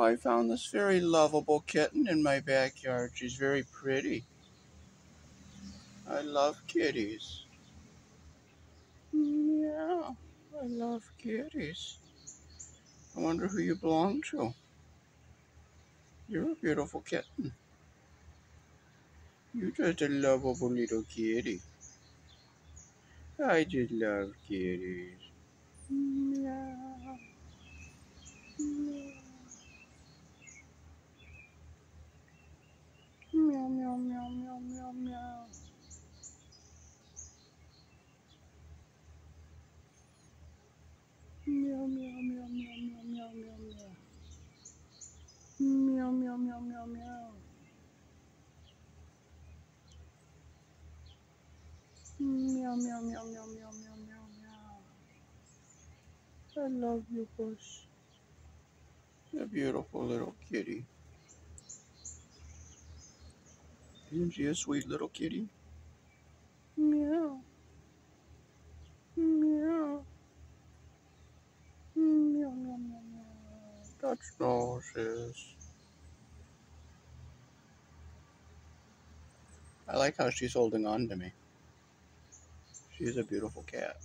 I found this very lovable kitten in my backyard. She's very pretty. I love kitties. Yeah, I love kitties. I wonder who you belong to. You're a beautiful kitten. You're just a lovable little kitty. I just love kitties. Meow. Meow, meow, meow, meow, meow, meow. Meow, meow, meow, meow, meow, meow, meow, meow. Meow, meow, meow, meow, meow. Meow, meow, meow, meow, meow, meow, meow, meow. I love you, Bush. A beautiful little kitty. Isn't she a sweet little kitty? Meow. Meow. Meow, meow, meow, meow. Touch noses. I like how she's holding on to me. She's a beautiful cat.